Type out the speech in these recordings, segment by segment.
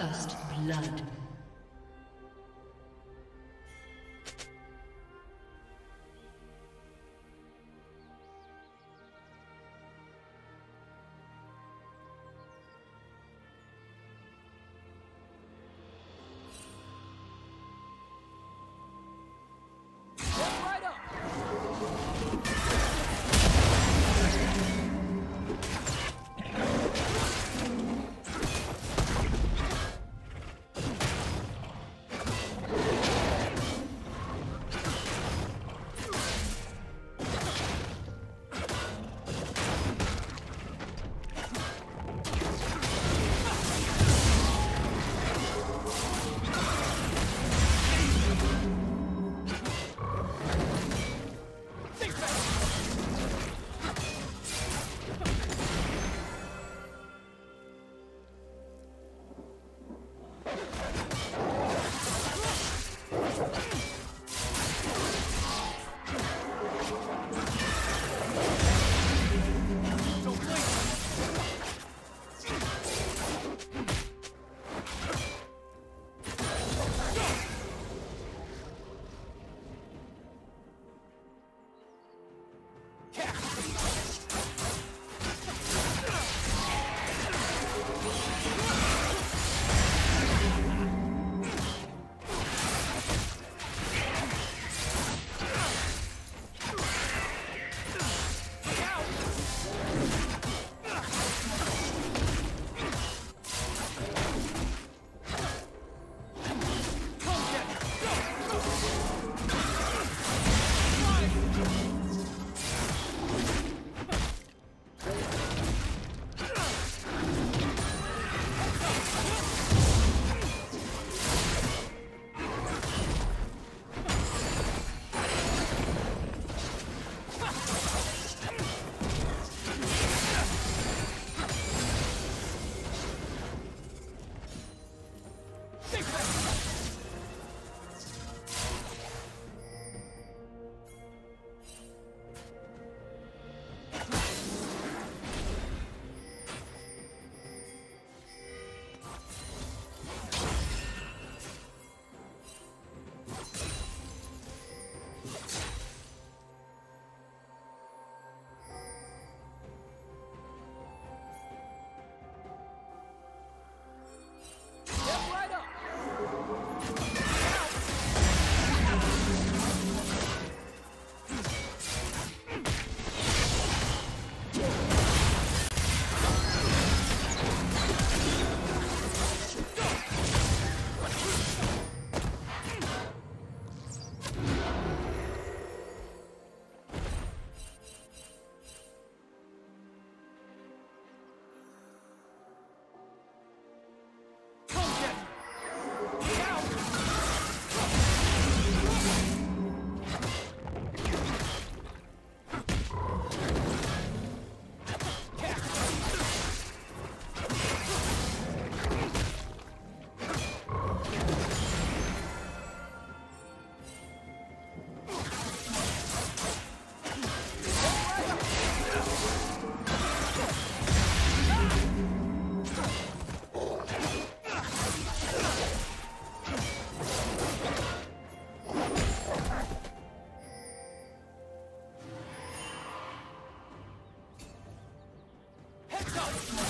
First blood. Go!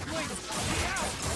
Please, get out!